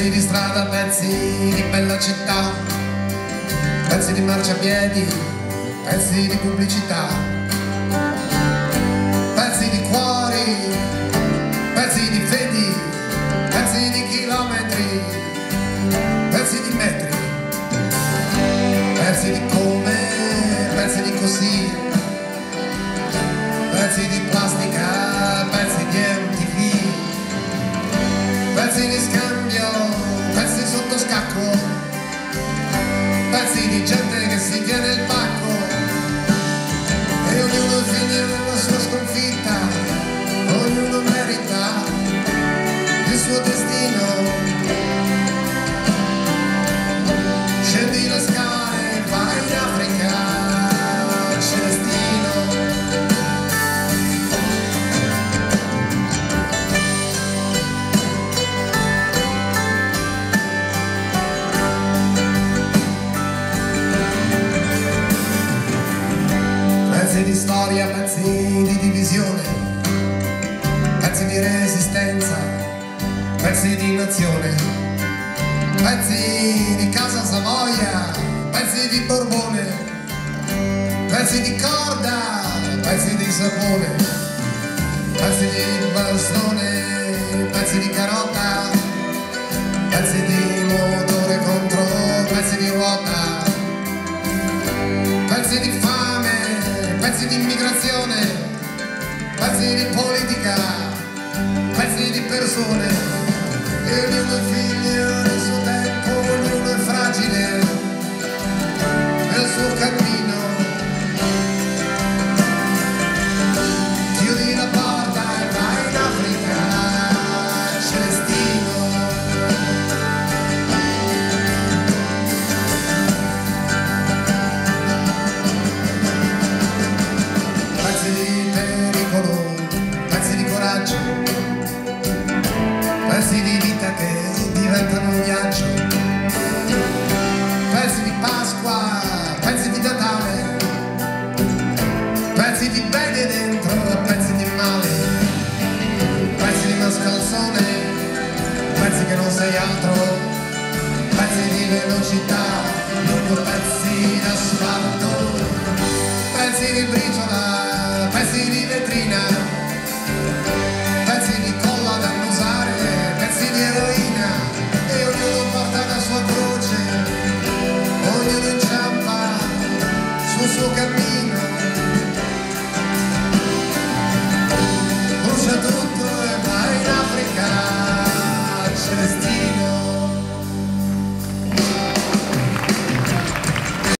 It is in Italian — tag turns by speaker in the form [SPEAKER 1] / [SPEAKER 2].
[SPEAKER 1] pezzi di strada, pezzi di bella città, pezzi di marciapiedi, pezzi di pubblicità, pezzi di gente che si tiene il pacco e ognuno figlio nella sua sconfitta, ognuno merita il suo destino. Pezzi di storia, pezzi di divisione, pezzi di resistenza, pezzi di nazione, pezzi di casa Savoia, pezzi di Borbone, pezzi di corda, pezzi di sapone, pezzi di bastone, pezzi di carota, pezzi di di immigrazione, pezzi di politica, pezzi di persone, e ognuno figlio dentro, pezzi di male, pezzi di mascalzone, pezzi che non sei altro, pezzi di velocità, lungo pezzi d'asfalto dynasty.